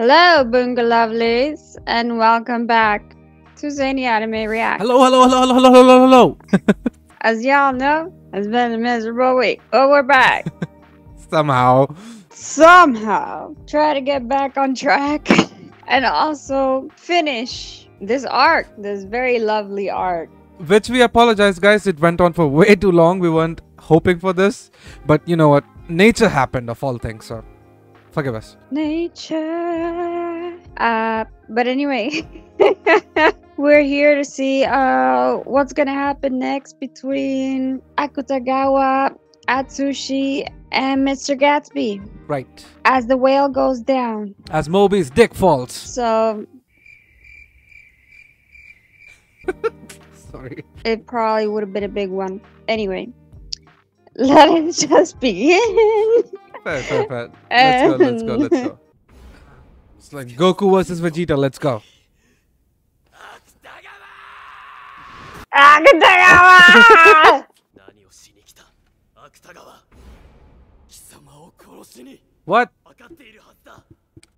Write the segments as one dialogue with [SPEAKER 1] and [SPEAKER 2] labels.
[SPEAKER 1] Hello, Bunga Lovelies, and welcome back to Zany Anime React.
[SPEAKER 2] Hello, hello, hello, hello, hello, hello, hello.
[SPEAKER 1] As y'all know, it's been a miserable week, but we're back.
[SPEAKER 2] Somehow.
[SPEAKER 1] Somehow, try to get back on track and also finish this arc, this very lovely arc.
[SPEAKER 2] Which we apologize, guys. It went on for way too long. We weren't hoping for this. But you know what? Nature happened of all things, so us.
[SPEAKER 1] Nature. Uh, but anyway, we're here to see uh what's gonna happen next between Akutagawa, Atsushi, and Mr. Gatsby
[SPEAKER 2] Right.
[SPEAKER 1] as the whale goes down.
[SPEAKER 2] As Moby's dick falls.
[SPEAKER 1] So
[SPEAKER 2] Sorry.
[SPEAKER 1] it probably would have been a big one. Anyway, let it just begin
[SPEAKER 2] fair, fair, fair. Let's go, let's go, let's go. It's like Goku versus Vegeta, let's go.
[SPEAKER 1] Akutagawa!
[SPEAKER 2] what?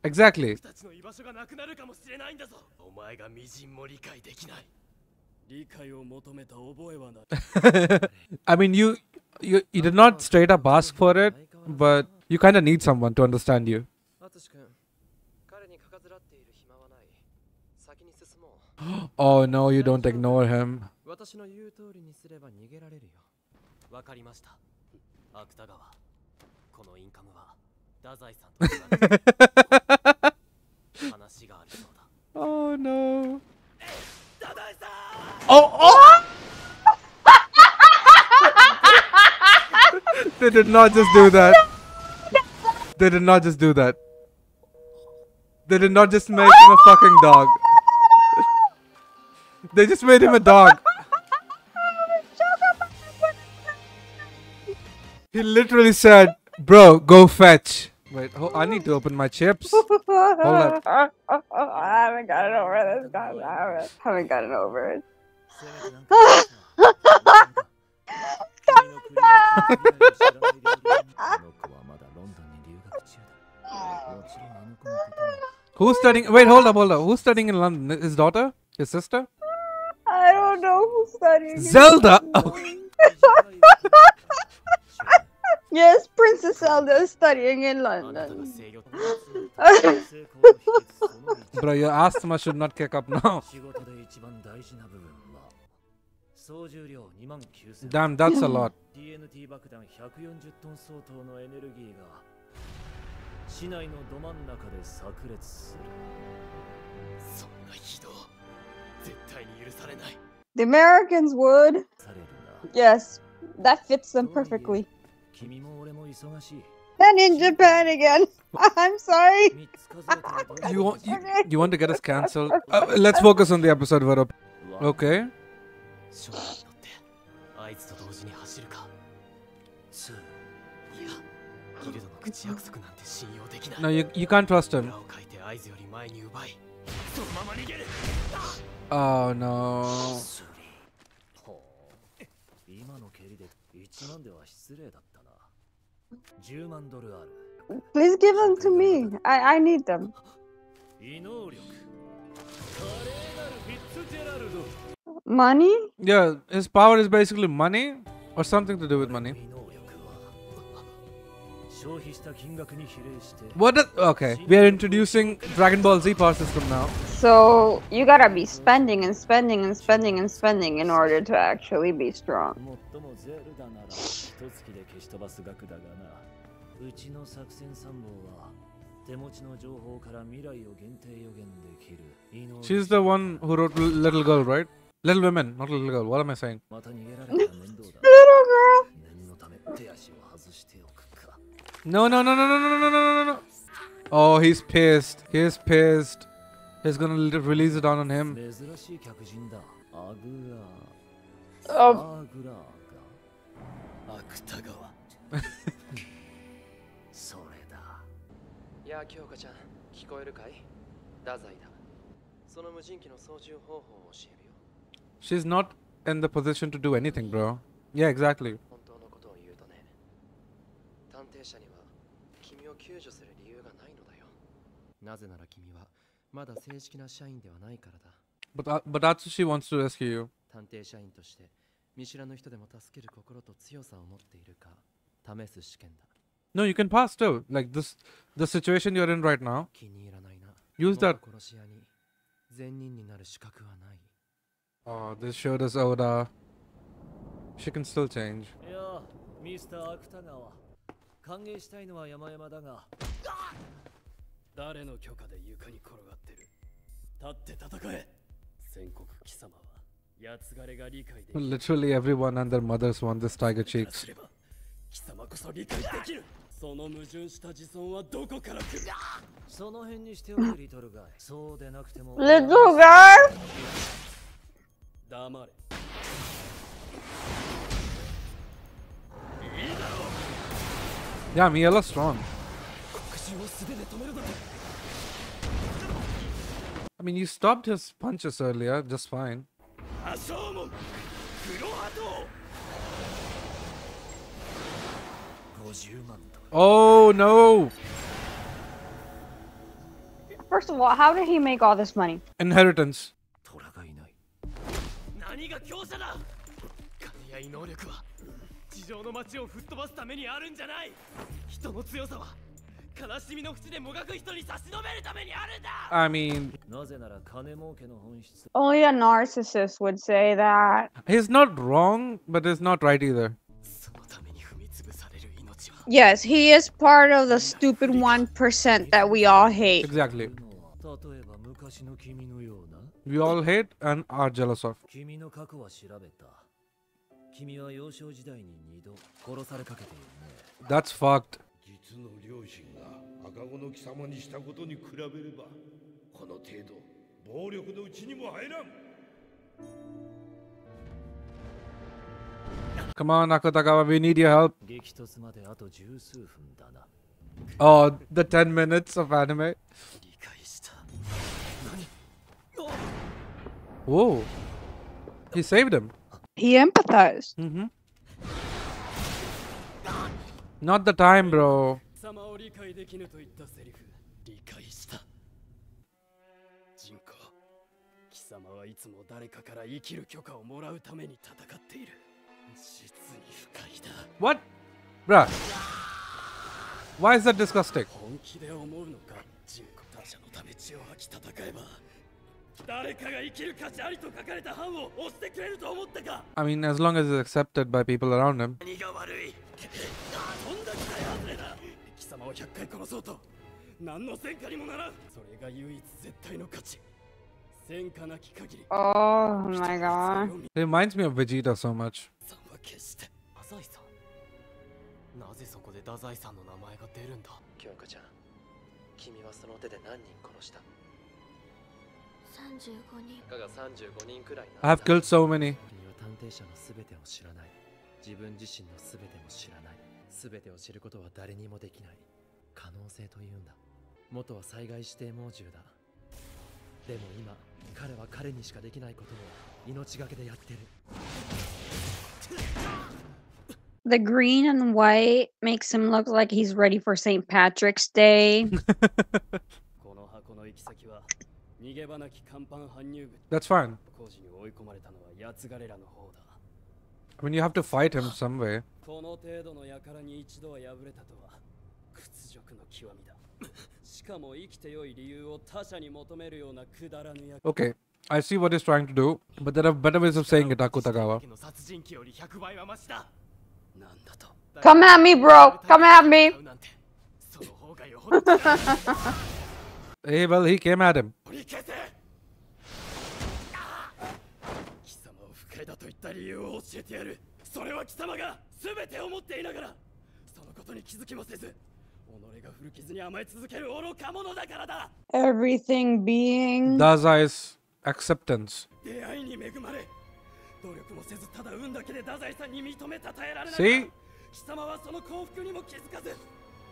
[SPEAKER 2] Exactly. I mean, you, you, you did not straight up ask for it, but you kind of need someone to understand you. oh no, you don't ignore him. oh no. Oh, oh! they did not just do that. They did not just do that. They did not just make him a fucking dog. They just made him a dog. He literally said, Bro, go fetch. Wait, ho- I need to open my chips. Hold up.
[SPEAKER 1] I haven't gotten over this. God, I haven't, haven't gotten over it.
[SPEAKER 2] Who's studying? Wait, hold up, hold up. Who's studying in London? His daughter? His sister?
[SPEAKER 1] I don't know who's studying.
[SPEAKER 2] Zelda. Oh.
[SPEAKER 1] Yes, Princess Zelda is studying in London.
[SPEAKER 2] Bro, your asthma should not kick up now. Damn, that's a lot.
[SPEAKER 3] 市内のど真ん中で炸裂するそんな非道絶対に許されない
[SPEAKER 1] The Americans would.
[SPEAKER 3] されるな
[SPEAKER 1] Yes, that fits them perfectly.
[SPEAKER 3] 君も俺も忙しい
[SPEAKER 1] And in Japan again. I'm sorry.
[SPEAKER 3] 3つ数えたらどうし
[SPEAKER 2] You
[SPEAKER 3] よう
[SPEAKER 2] want you, you want to get us cancelled? Uh, let's focus on the episode, Varap.
[SPEAKER 3] うわ
[SPEAKER 2] Okay.
[SPEAKER 3] 勝負に乗ってあいつと同時に走るか2いや
[SPEAKER 2] No, you, you can't trust him. Oh no.
[SPEAKER 3] 10万ドルある。
[SPEAKER 1] Please give them to me. I, I need them. Money?
[SPEAKER 2] Yeah, his power is basically money or something to do with money. What does... Okay, we are introducing Dragon Ball Z power system now.
[SPEAKER 1] So, you gotta be spending and spending and spending and spending in order to actually be strong.
[SPEAKER 2] She's the one who wrote Little Girl, right? Little Women, not Little Girl. What am I saying? No, no, no, no, no, no, no, no, no, no. Oh, he's pissed. He's pissed. He's gonna release it on him.
[SPEAKER 3] Um.
[SPEAKER 2] She's not in the position to do anything, bro. Yeah, exactly.
[SPEAKER 3] な
[SPEAKER 4] ぜなら君はまだ正式な社員ではないからだ。
[SPEAKER 2] But, uh, but that's she wants to ask you.
[SPEAKER 4] 探偵社員として見知らぬ人でも助ける心と強さを持っているか試す試験だ。
[SPEAKER 2] No, you can pass too. Like this, the situation you're in right now.
[SPEAKER 4] 気に入らないな。
[SPEAKER 2] Use that.
[SPEAKER 4] 殺し屋に善人になる資格はない。
[SPEAKER 2] Oh, this shirt is Oda. She can still change.
[SPEAKER 3] いや、ミスター・アクタガワ。歓迎したいのは山々だが。誰の許可で床に転がってる？立って戦え。宣告貴様は。やつがれが理解できる。
[SPEAKER 2] Literally everyone and their mothers want this tiger cheeks.
[SPEAKER 3] すれば貴様こそ理解できる。その矛盾した自尊はどこから来る？その辺にしておくリトルガイ。そうでなくても。
[SPEAKER 1] Little guy.
[SPEAKER 3] 黙れ。
[SPEAKER 2] Yeah, Miela's strong.
[SPEAKER 3] 黒人を素手で止めるだろ
[SPEAKER 2] I mean, you stopped his punches earlier, just fine. Oh no!
[SPEAKER 1] First of all, how did he make all this money?
[SPEAKER 2] Inheritance.
[SPEAKER 3] 虎がいない何が強者だ金や異能力は地上の街を吹っ飛ばすためにあるんじゃない人の強さは悲しみの淵でもがく人に差し伸べるためにあるんだ
[SPEAKER 2] I mean,
[SPEAKER 3] なぜなら金儲けの本質
[SPEAKER 1] Only a narcissist would say that.
[SPEAKER 2] he's not wrong, but he's not right either.
[SPEAKER 3] そのために踏み潰される命は
[SPEAKER 1] Yes, he is part of the stupid 1% that we all hate.
[SPEAKER 2] Exactly.
[SPEAKER 3] 例えば昔の君のような
[SPEAKER 2] We all hate and are jealous of.
[SPEAKER 3] 君の過去は調べた君は幼少時代に二度殺されかけているね
[SPEAKER 2] That's fucked.
[SPEAKER 5] 実の両親が 赤子の貴様にしたことに比べればこの程度暴力のうちにも入らん
[SPEAKER 2] Come on, Akutagawa, we need your help. Oh, the 10 minutes of anime. Whoa. He saved him.
[SPEAKER 1] He empathized.
[SPEAKER 2] Mm-hmm. Not the time, bro.
[SPEAKER 3] 貴様を理解できぬと言ったセリフ理解したジンコ貴様はいつも誰かから生きる許可をもらうために戦っている実に不快だ
[SPEAKER 2] What? Bruh. Why is that disgusting?
[SPEAKER 3] 本気で思うのかジンコ他者のため血を吐き戦えば誰かが生きる価値ありと書かれた版を押してくれると思ったか
[SPEAKER 2] I mean, as long as it's accepted by people around him.
[SPEAKER 3] 何が悪いとんだ期待外れだ貴様を100回殺そうと何の戦果にもならん。それが唯一絶対の価値。戦果なき限り。
[SPEAKER 1] Oh my god.
[SPEAKER 2] He reminds me of Vegeta so much.
[SPEAKER 3] さんは決して。太宰さん。なぜそこで太宰さんの名前が出るんだ？
[SPEAKER 4] 京子ちゃん。君はその手で何人殺した
[SPEAKER 6] ？35人。
[SPEAKER 4] たかが35人くらい
[SPEAKER 2] I have killed so many.
[SPEAKER 4] 君は探偵社の全てを知らない。自分自身の全ても知らない全てを知ることは誰にもできない可能性というんだ元は災害指定猛獣だでも今彼は彼にしかできないことを命がけでやってる
[SPEAKER 1] The green and white makes him look like he's ready for St. Patrick's Day.
[SPEAKER 3] この箱の行き先は逃げ場なき甲板搬入口
[SPEAKER 2] That's fine. I mean, you have to fight him some way.
[SPEAKER 3] この程度の輩に一度は敗れたとは屈辱の極みだしかも生きて良い理由を他者に求めるようなくだらぬ役
[SPEAKER 2] Okay, I see what he's trying to do, but there are better ways of saying it, Akutagawa.
[SPEAKER 3] の殺人鬼より100倍はマシだなんだと
[SPEAKER 1] Come at me, bro. Come at me.
[SPEAKER 3] なんてその方がよほど違う
[SPEAKER 2] Hey, well, he came at him.
[SPEAKER 3] だと言った理由を教えてやるそれは貴様が全てを持っていながらそのことに気づきもせず己が古傷に甘え続ける愚か者だからだ
[SPEAKER 1] Everything being.
[SPEAKER 2] Dazai's acceptance.
[SPEAKER 3] 出会いに恵まれ努力もせずただ運だけで太宰さんに認めたたえられない
[SPEAKER 2] See?
[SPEAKER 3] 貴様はその幸福にも気づかず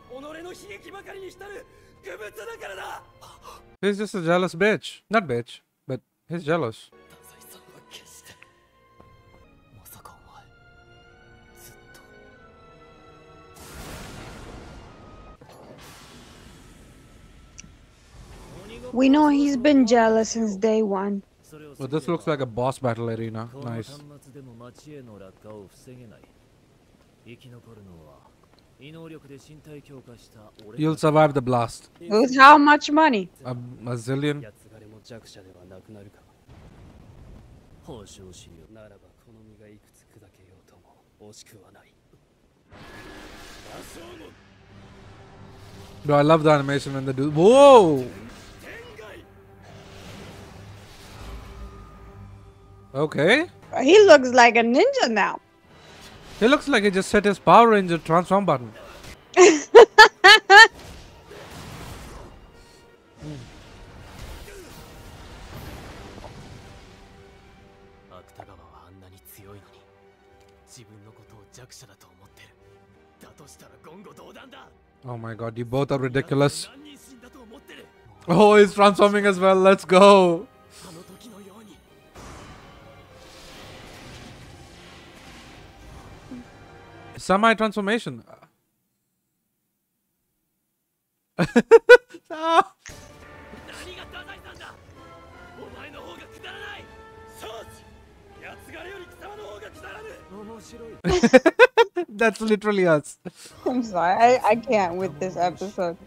[SPEAKER 3] 己の悲劇ばかりにしたる愚物だからだ
[SPEAKER 2] He's just a jealous bitch. Not bitch, but he's jealous.
[SPEAKER 1] We know he's been jealous since day one.
[SPEAKER 2] Well, this looks like a boss battle arena. Nice. You'll survive the blast.
[SPEAKER 1] With how much money?
[SPEAKER 2] A, a zillion. Bro, I love the animation when they do. Whoa! Okay.
[SPEAKER 1] He looks like a ninja now.
[SPEAKER 2] He looks like he just set his Power Ranger transform button.
[SPEAKER 3] Hmm.
[SPEAKER 2] Oh my god, you both are ridiculous. Oh, he's transforming as well. Let's go. Semi transformation. That's literally us.
[SPEAKER 1] I'm sorry, I, I can't with this episode.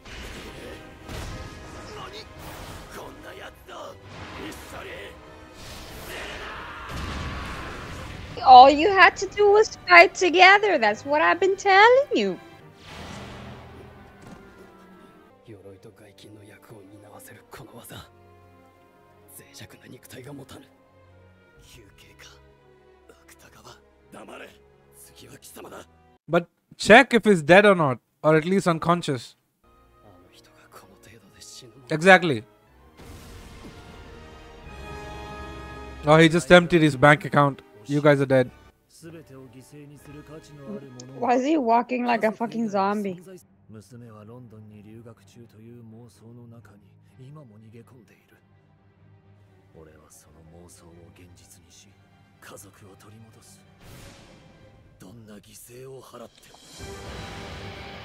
[SPEAKER 1] all you had to do was fight together. That's what I've been telling you.
[SPEAKER 2] But check if he's dead or not, or at least unconscious. Exactly. Oh, he just emptied his bank account. You guys are dead.
[SPEAKER 3] 全てを犠牲にする価値のあるもの
[SPEAKER 1] Why is he walking like a fucking zombie?
[SPEAKER 3] 娘はロンドンに留学中という妄想の中に今も逃げ込んでいる俺はその妄想を現実にし家族を取り戻すどんな犠牲を払っても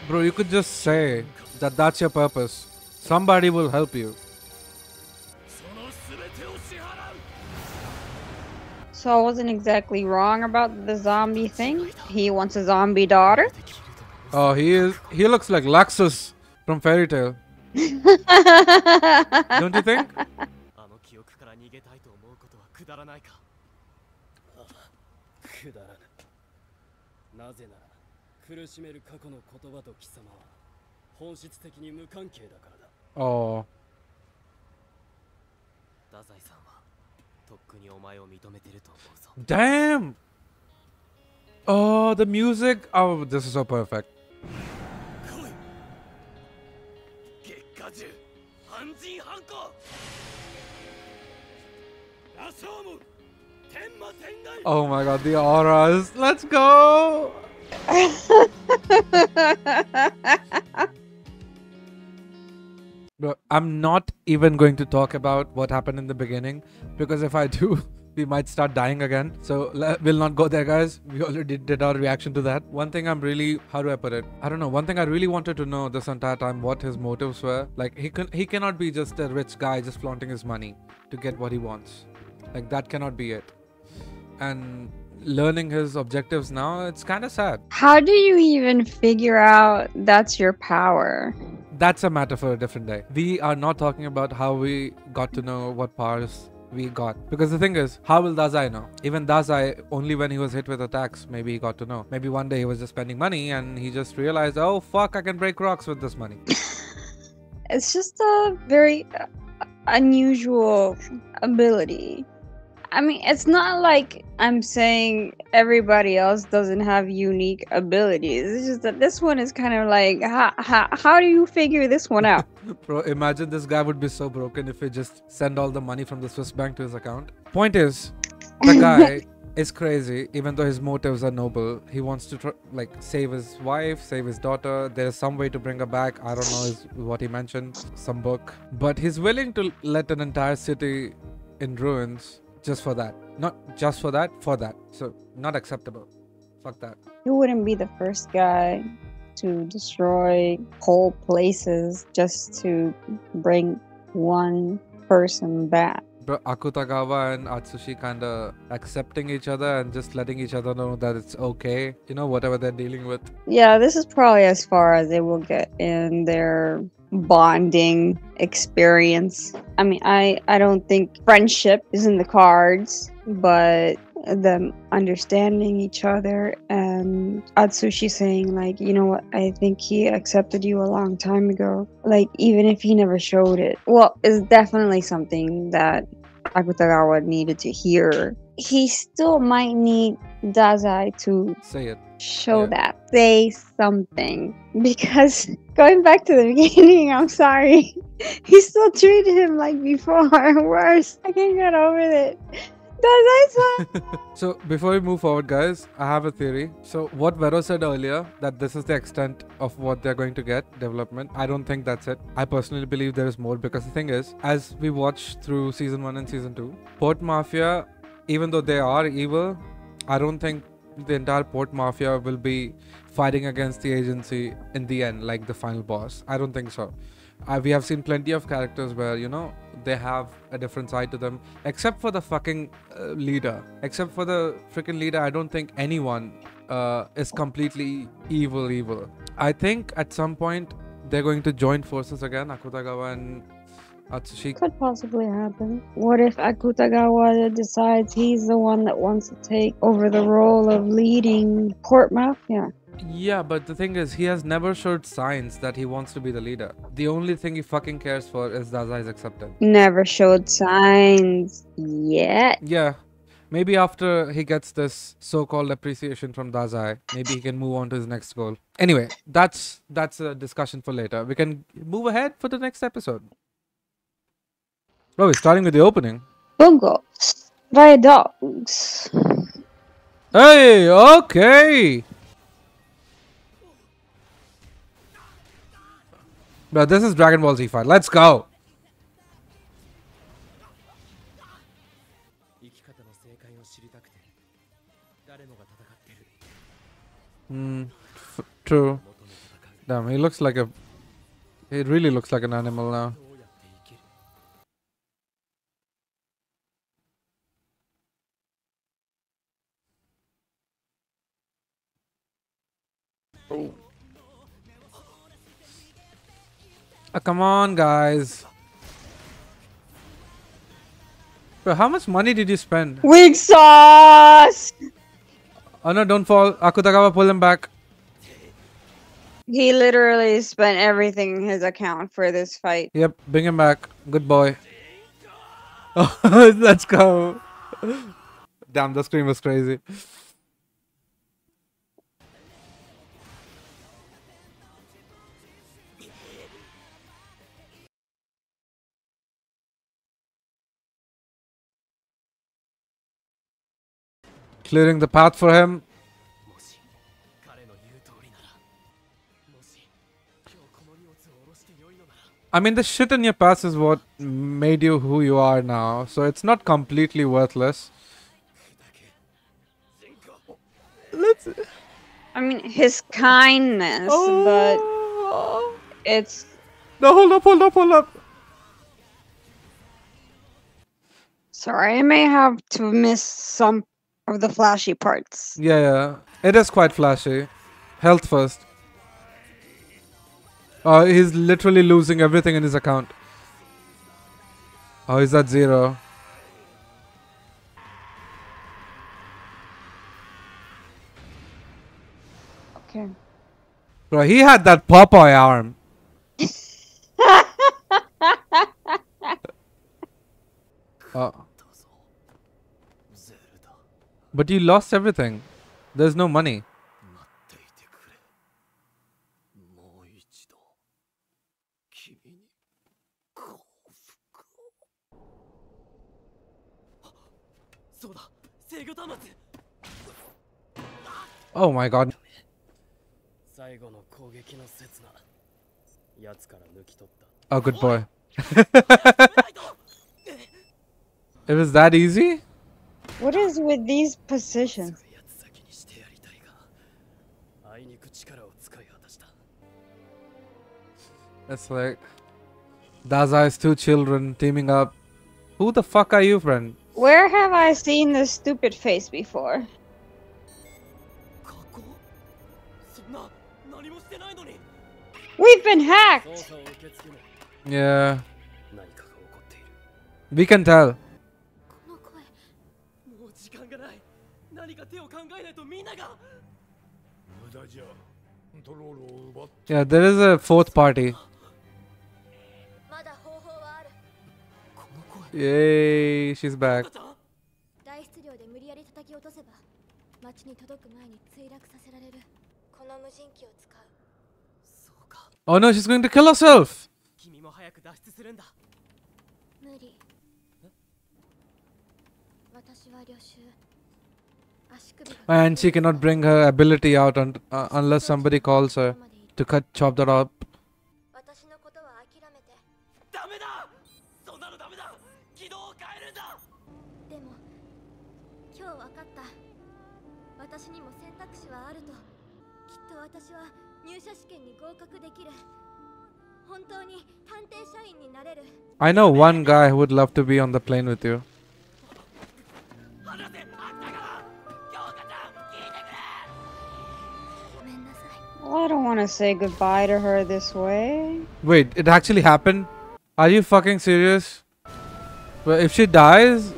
[SPEAKER 2] Bro, you could just say that that's your purpose. Somebody will help you.
[SPEAKER 1] so I wasn't exactly wrong about the zombie thing. He wants a zombie daughter.
[SPEAKER 2] Oh, he is. He looks like Laxus from Fairy Tail. Don't you think? Oh. Damn! Oh, the music! Oh, this is so perfect. Oh my god, the auras! Let's go! I'm not even going to talk about what happened in the beginning because if I do, we might start dying again. So we'll not go there, guys. We already did our reaction to that. One thing I'm really, how do I put it? I don't know. One thing I really wanted to know this entire time what his motives were. Like he can, he cannot be just a rich guy just flaunting his money to get what he wants. Like that cannot be it. And learning his objectives now, it's kind of sad.
[SPEAKER 1] How do you even figure out that's your power?
[SPEAKER 2] That's a matter for a different day. We are not talking about how we got to know what powers we got. Because the thing is, how will Dazai know? Even Dazai, only when he was hit with attacks, maybe he got to know. Maybe one day he was just spending money and he just realized, oh fuck, I can break rocks with this money.
[SPEAKER 1] It's just a very uh, unusual ability. I mean, it's not like I'm saying everybody else doesn't have unique abilities. It's just that this one is kind of like, how, how, how do you figure this one out?
[SPEAKER 2] Bro, imagine this guy would be so broken if he just send all the money from the Swiss bank to his account. Point is, the guy is crazy, even though his motives are noble. He wants to tr- like save his wife, save his daughter. There is some way to bring her back. I don't know is what he mentioned, some book. But he's willing to let an entire city in ruins just for that. Not just for that, for that. So not acceptable. Fuck that.
[SPEAKER 1] You wouldn't be the first guy to destroy whole places just to bring one person back.
[SPEAKER 2] But Akutagawa and Atsushi kind of accepting each other and just letting each other know that it's okay, you know, whatever they're dealing with.
[SPEAKER 1] Yeah, this is probably as far as they will get in their bonding experience. I mean, I I don't think friendship is in the cards, but them understanding each other and Atsushi saying like, you know what, I think he accepted you a long time ago. Like even if he never showed it. Well, it's definitely something that Akutagawa needed to hear. He still might need Dazai to
[SPEAKER 2] Say it.
[SPEAKER 1] Show
[SPEAKER 2] Yeah.
[SPEAKER 1] that say something because going back to the beginning i'm sorry he still treated him like before worse i can't get over it
[SPEAKER 2] So before we move forward, guys, I have a theory. So what Vero said earlier, that this is the extent of what they're going to get development. I don't think that's it. I personally believe there is more because the thing is, as we watch through season one and season two, Port Mafia, even though they are evil, I don't think the entire Port Mafia will be fighting against the agency in the end, like the final boss. I don't think so. Uh, we have seen plenty of characters where you know they have a different side to them except for the fucking uh, leader except for the freaking leader i don't think anyone uh, is completely evil evil i think at some point they're going to join forces again akutagawa and atsushi
[SPEAKER 1] could possibly happen what if akutagawa decides he's the one that wants to take over the role of leading port mafia
[SPEAKER 2] yeah but the thing is he has never showed signs that he wants to be the leader the only thing he fucking cares for is dazai's acceptance
[SPEAKER 1] never showed signs yet
[SPEAKER 2] Yeah. Maybe after he gets this so-called appreciation from Dazai, maybe he can move on to his next goal. Anyway, that's that's a discussion for later. We can move ahead for the next episode. No, we're starting with the opening.
[SPEAKER 1] Bungo Stray Dogs.
[SPEAKER 2] Hey, okay. Bro, this is Dragon Ball Z fight. Let's go. Hmm. True. Damn, he looks like a. He really looks like an animal now. Come on, guys. Bro, how much money did you spend?
[SPEAKER 1] weak sauce
[SPEAKER 2] Oh no, don't fall. Akutagawa, pull him back.
[SPEAKER 1] He literally spent everything in his account for this fight.
[SPEAKER 2] Yep, bring him back. Good boy. Oh, let's go. Damn, the scream was crazy. Clearing the path for him. I mean, the shit in your past is what made you who you are now, so it's not completely worthless. Let's...
[SPEAKER 1] I mean, his kindness,
[SPEAKER 2] oh.
[SPEAKER 1] but it's.
[SPEAKER 2] No, hold up, hold up, hold up.
[SPEAKER 1] Sorry, I may have to miss some or the flashy parts.
[SPEAKER 2] Yeah, yeah. It is quite flashy. Health first. Oh, he's literally losing everything in his account. Oh, he's at zero.
[SPEAKER 1] Okay.
[SPEAKER 2] Bro, he had that Popeye arm.
[SPEAKER 3] Uh.
[SPEAKER 2] but you lost everything. There's no money.
[SPEAKER 3] 待っていてくれもう一度君に幸福をあそうだ制御端末
[SPEAKER 2] Oh my god.
[SPEAKER 3] 最後の攻撃の刹那奴から抜き取った
[SPEAKER 2] Oh, good boy.
[SPEAKER 3] ライト
[SPEAKER 2] It was that easy?
[SPEAKER 1] What is with these positions?
[SPEAKER 2] That's like Dazai's two children teaming up. Who the fuck are you, friend?
[SPEAKER 1] Where have I seen this stupid face before? We've been hacked!
[SPEAKER 2] Yeah. We can tell.
[SPEAKER 3] とみんなが
[SPEAKER 5] 無駄じゃコントロールを奪って
[SPEAKER 2] Yeah, there is a fourth party.
[SPEAKER 6] まだ方法はある
[SPEAKER 3] この声
[SPEAKER 2] Yay, she's back.
[SPEAKER 3] 赤ちゃん
[SPEAKER 6] 大質量で無理やり叩き落とせば町に届く前に墜落させられるこの無人機を使う
[SPEAKER 3] そうか
[SPEAKER 2] Oh no, she's going to kill herself. And she cannot bring her ability out un uh, unless somebody calls her to cut chop that up. I know one guy who would love to be on the plane with you.
[SPEAKER 1] Well, I don't want to say goodbye to her this way.
[SPEAKER 2] Wait, it actually happened? Are you fucking serious? Well, if she dies,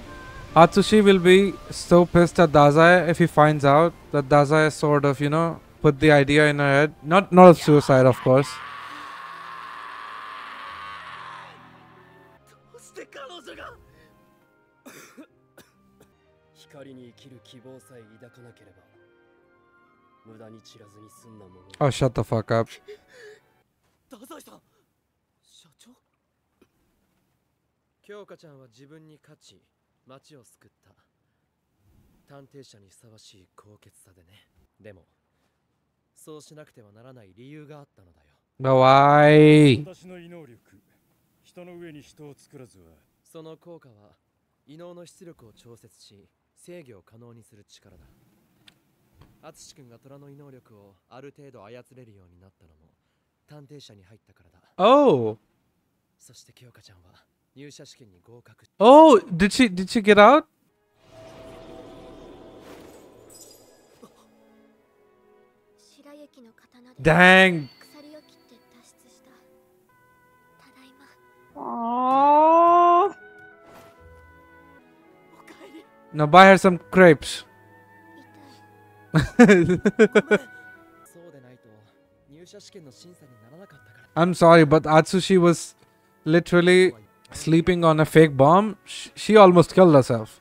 [SPEAKER 2] Atsushi will be so pissed at Dazai if he finds out that Dazai sort of, you know, put the idea in her head. Not not of suicide, of course. Oh, shut the fuck up.
[SPEAKER 3] 太宰さん社長？
[SPEAKER 4] 京香ちゃんは自分に勝ち町を救った。探偵者にふさわしい高潔さでね。でもそうしなくてはならない理由があったのだよ。
[SPEAKER 2] Why?
[SPEAKER 7] 私の異能力人の上に人を作らずは。
[SPEAKER 4] その効果は異能の出力を調節し制御を可能にする力だ淳君が虎の異能力をある程度操れるようになったのも探偵社に入ったからだ
[SPEAKER 2] Oh.
[SPEAKER 4] そして京香ちゃんは入社試験に合格
[SPEAKER 2] Oh, did she did she get out?
[SPEAKER 6] 白雪の刀で
[SPEAKER 2] Dang.
[SPEAKER 6] 鎖を切って脱出したただいま
[SPEAKER 1] Aww.
[SPEAKER 3] おかえり
[SPEAKER 2] Now buy her some crepes. I'm sorry, but Atsushi was literally sleeping on a fake bomb. She almost killed herself.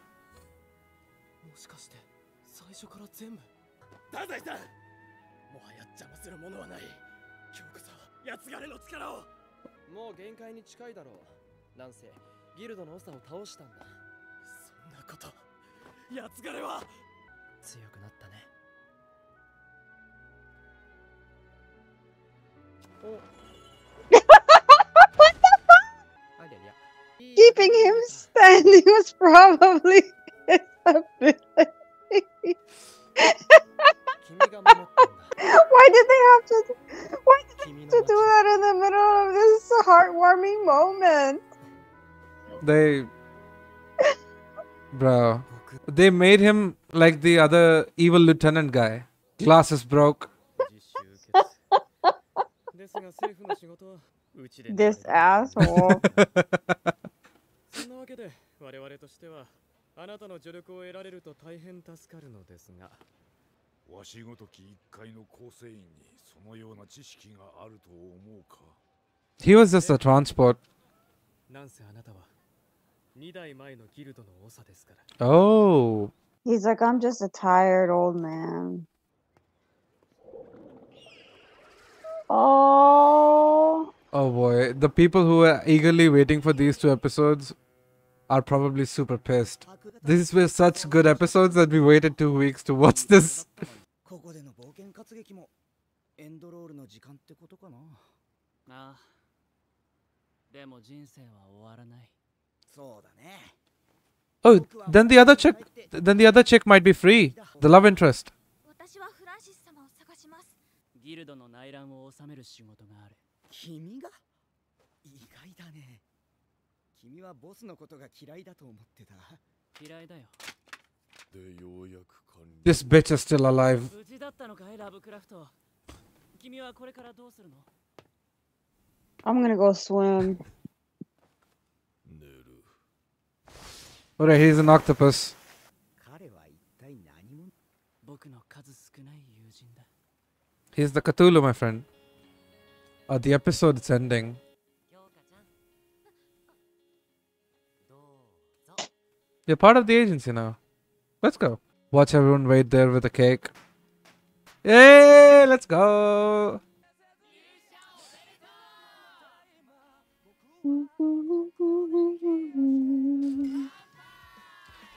[SPEAKER 3] も
[SPEAKER 4] う限界に近いだろう。なんせギルドの長を倒したんだ。
[SPEAKER 3] そんなこと、やつがれは
[SPEAKER 4] 強くなったね。
[SPEAKER 1] Keeping him standing was probably why did they have to? Do, why did they have to do that in the middle of this heartwarming moment?
[SPEAKER 2] They, bro, they made him like the other evil lieutenant guy. Glasses broke,
[SPEAKER 1] This asshole.
[SPEAKER 3] そんなわけで我々としてはあなたの助力を得られると大変助かるのですが
[SPEAKER 5] わしごとき一介の構成員にそのような知識があると思うか
[SPEAKER 2] He was just a transport.
[SPEAKER 3] なんせあなたは2代前のギルドの長ですから
[SPEAKER 2] Oh,
[SPEAKER 1] He's like, I'm just a tired old man. Oh.
[SPEAKER 2] Oh boy, the people who are eagerly waiting for these two episodes are probably super pissed. This was such good episodes that we waited two weeks to watch this. Oh, then the other chick, then the other chick might be free. The love interest.
[SPEAKER 3] ギルドの内乱を収める仕事がある。
[SPEAKER 8] 君が？意外だね。君はボスのことが嫌いだと思ってた。
[SPEAKER 9] 嫌いだよ。
[SPEAKER 5] でようやく完了。
[SPEAKER 2] This bitch is still alive.
[SPEAKER 9] 無事だったのかいラブクラフト。君はこれからどうするの
[SPEAKER 1] ？I'm gonna go swim.
[SPEAKER 5] 寝る
[SPEAKER 2] Alright, he's an octopus. He's the Cthulhu, my friend. Uh, the episode is ending. You're part of the agency now. Let's go. Watch everyone wait there with a cake. Yay! Let's go.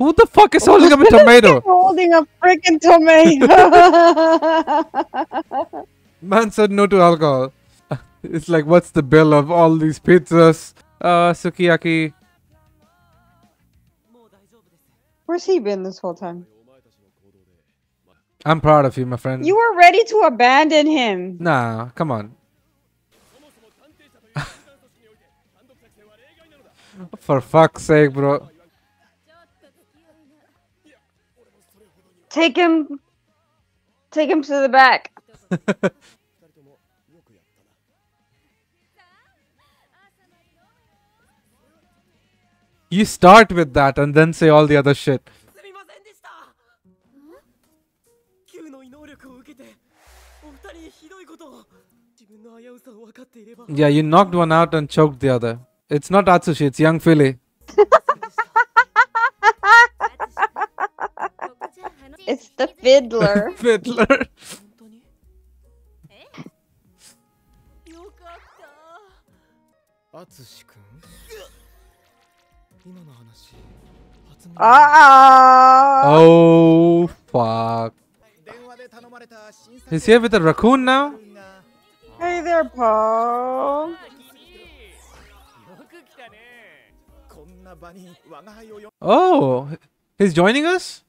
[SPEAKER 2] Who the fuck is holding up a tomato?
[SPEAKER 1] holding a freaking tomato.
[SPEAKER 2] Man said no to alcohol. It's like, what's the bill of all these pizzas? Uh, sukiyaki.
[SPEAKER 1] Where's he been this whole time?
[SPEAKER 2] I'm proud of you, my friend.
[SPEAKER 1] You were ready to abandon him.
[SPEAKER 2] Nah, come on. For fuck's sake, bro.
[SPEAKER 1] Take him. Take him to the back.
[SPEAKER 2] you start with that and then say all the other shit. Yeah, you knocked one out and choked the other. It's not Atsushi, it's Young Philly.
[SPEAKER 1] it's the fiddler.
[SPEAKER 2] fiddler.
[SPEAKER 8] Uh
[SPEAKER 1] oh.
[SPEAKER 2] Oh fuck. Is he with the raccoon now?
[SPEAKER 1] Hey there, Paul.
[SPEAKER 2] Oh, he's joining us?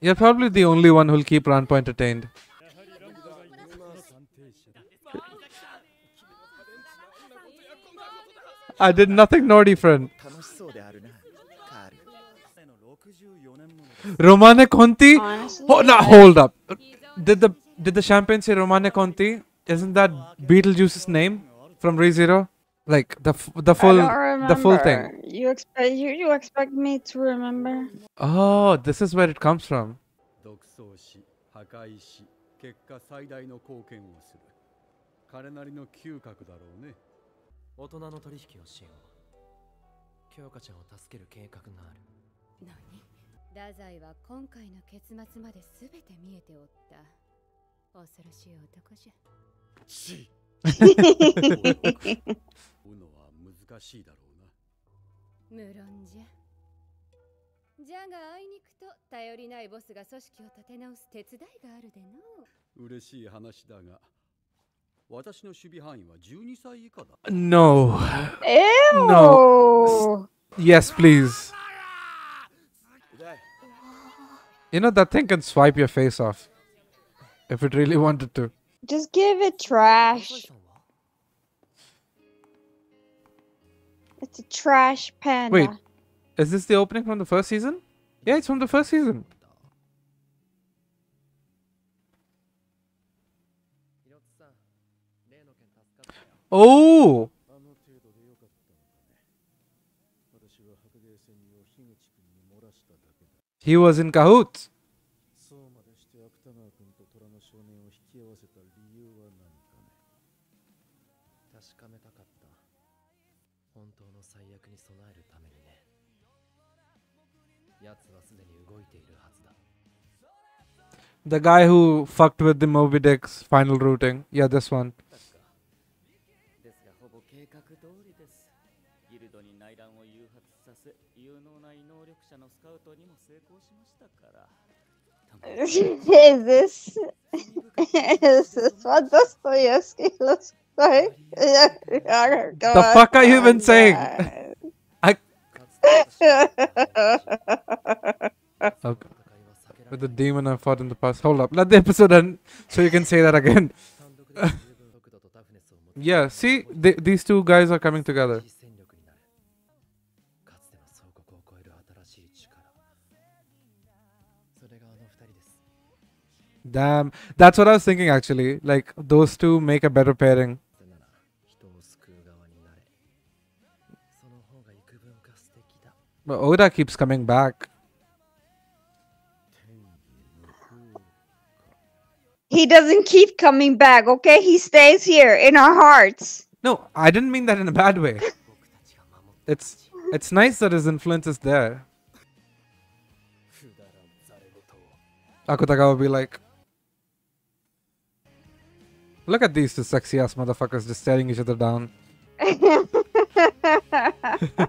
[SPEAKER 2] You're probably the only one who'll keep Ranpo entertained. I did nothing naughty, friend.
[SPEAKER 1] Romanée-Conti?
[SPEAKER 2] Oh, no, hold up. Did the did the champagne say Romanée-Conti? Isn't that Beetlejuice's name from ReZero? Like the f- the full the full thing.
[SPEAKER 1] You expect you, you expect me to remember?
[SPEAKER 2] Oh, this is where it comes from.
[SPEAKER 7] 独創し破壊し結果最大の貢献をする彼なりの嗅覚だろうね
[SPEAKER 4] 大人の取引をしよう京香ちゃんを助ける計画がある
[SPEAKER 10] 何太宰は今回の結末まで全て見えておった恐ろしい男じゃ
[SPEAKER 7] ち追うのは難しいだろうな
[SPEAKER 10] 無論じゃじゃがあいにくと頼りないボスが組織を立て直す手伝いがあるでの
[SPEAKER 7] 嬉しい話だが私の守備範囲は12歳以下だ
[SPEAKER 2] No.
[SPEAKER 1] Ew.
[SPEAKER 2] No. Yes, please. You know that thing can swipe your face off. If it really wanted to.
[SPEAKER 1] Just give it trash. It's a trash panda.
[SPEAKER 2] Wait, is this the opening from the first season? Yeah, it's from the first season. Oh! He was in cahoots.
[SPEAKER 7] そうまでして芥川君と虎の少年を引き合わせた理由は何かね
[SPEAKER 4] 確かめたかった本当の最悪に備えるためにね奴はす。でに動いているはずだ
[SPEAKER 2] The guy who fucked with the Moby Dick's final routing. Yeah, this one.
[SPEAKER 1] Jesus. this is what Dostoevsky looks like.
[SPEAKER 2] the fuck are you even saying? I. okay. With the demon I fought in the past. Hold up, let the episode end so you can say that again. yeah, see, these two guys are coming together. Damn. That's what I was thinking actually. Like those two make a better pairing. But Oda keeps coming back.
[SPEAKER 1] He doesn't keep coming back, okay? He stays here in our hearts.
[SPEAKER 2] No, I didn't mean that in a bad way. it's it's nice that his influence is there. Akutagawa would be like, Look at these two sexy ass motherfuckers just staring each other down.
[SPEAKER 4] oh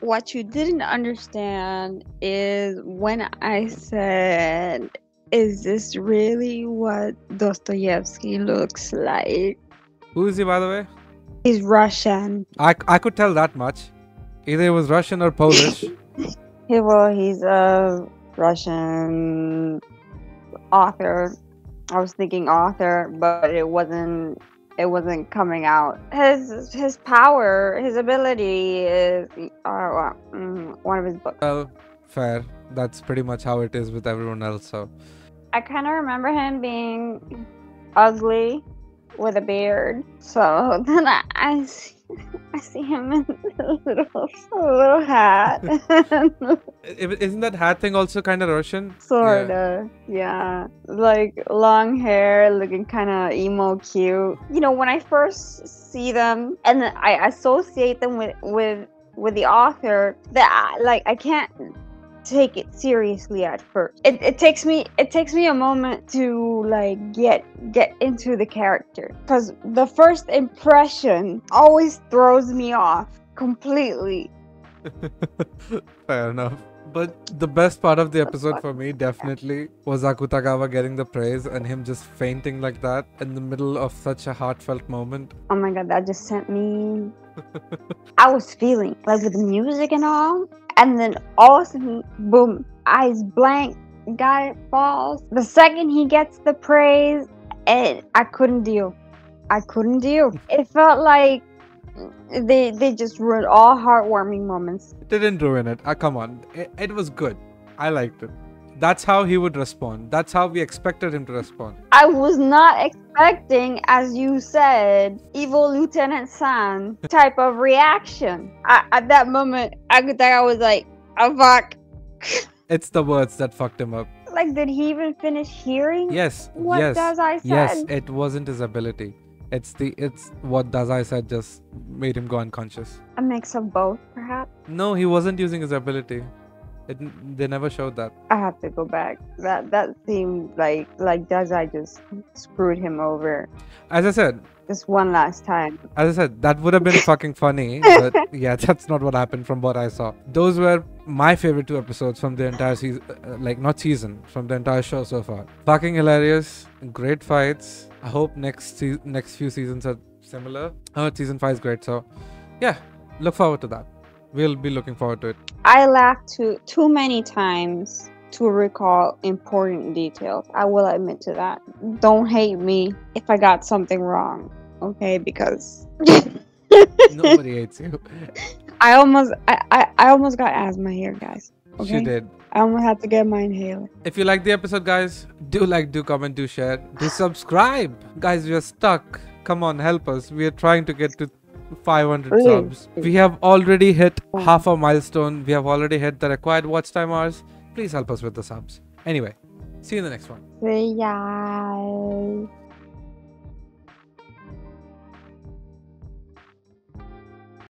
[SPEAKER 1] what you didn't understand is when I said, Is this really what Dostoevsky looks like?
[SPEAKER 2] Who is he, by the way?
[SPEAKER 1] He's Russian.
[SPEAKER 2] I, I could tell that much. Either he was Russian or Polish.
[SPEAKER 1] He, well, he's a Russian author. I was thinking author, but it wasn't. It wasn't coming out. His his power, his ability is uh, mm, one of his books.
[SPEAKER 2] well, fair. That's pretty much how it is with everyone else. So
[SPEAKER 1] I kind of remember him being ugly with a beard. So then I, I, I see him in a little, a little hat.
[SPEAKER 2] Isn't that hat thing also kind of Russian?
[SPEAKER 1] sort of, yeah. Like long hair, looking kind of emo cute. You know, when I first see them and I associate them with with with the author, that I, like I can't take it seriously at first. It, it takes me it takes me a moment to like get get into the character because the first impression always throws me off completely.
[SPEAKER 2] Fair enough. But the best part of the episode for me definitely was Akutagawa getting the praise and him just fainting like that in the middle of such a heartfelt moment.
[SPEAKER 1] Oh my god, that just sent me. I was feeling like with the music and all, and then all of a sudden, boom, eyes blank, guy falls. The second he gets the praise, and I couldn't deal. I couldn't deal. It felt like they they just ruined all heartwarming moments.
[SPEAKER 2] It didn't ruin it. Ah, come on. It, it was good. I liked it. That's how he would respond. That's how we expected him to respond.
[SPEAKER 1] I was not expecting, as you said, evil Lieutenant San type of reaction. I, at that moment, I could think I was like, oh fuck.
[SPEAKER 2] It's the words that fucked him up.
[SPEAKER 1] Like, did he even finish hearing?
[SPEAKER 2] Yes.
[SPEAKER 1] What
[SPEAKER 2] yes.
[SPEAKER 1] Dazai
[SPEAKER 2] Yes,
[SPEAKER 1] said?
[SPEAKER 2] it wasn't his ability. It's the it's what Dazai said just made him go unconscious.
[SPEAKER 1] A mix of both, perhaps.
[SPEAKER 2] No, he wasn't using his ability. It n- they never showed that.
[SPEAKER 1] I have to go back. That that seemed like like Dazai just screwed him over.
[SPEAKER 2] As I said,
[SPEAKER 1] Just one last time.
[SPEAKER 2] as I said, that would have been fucking funny, but yeah, that's not what happened from what I saw. Those were my favorite two episodes from the entire season, uh, like not season, from the entire show so far. Fucking hilarious, great fights. I hope next se- next few seasons are similar. Oh, season five is great, so yeah, look forward to that. We'll be looking forward to it.
[SPEAKER 1] I laughed too too many times to recall important details. I will admit to that. Don't hate me if I got something wrong, okay? Because
[SPEAKER 2] Nobody hates you.
[SPEAKER 1] I almost I, I, I almost got asthma here, guys. Okay.
[SPEAKER 2] She did.
[SPEAKER 1] I almost had to get my inhaler.
[SPEAKER 2] If you like the episode, guys, do like, do comment, do share, do subscribe. Guys, we are stuck. Come on, help us. We are trying to get to 500
[SPEAKER 1] Please.
[SPEAKER 2] subs. We have already hit oh. half a milestone. We have already hit the required watch time hours. Please help us with the subs. Anyway, see you in the next one.
[SPEAKER 1] See ya.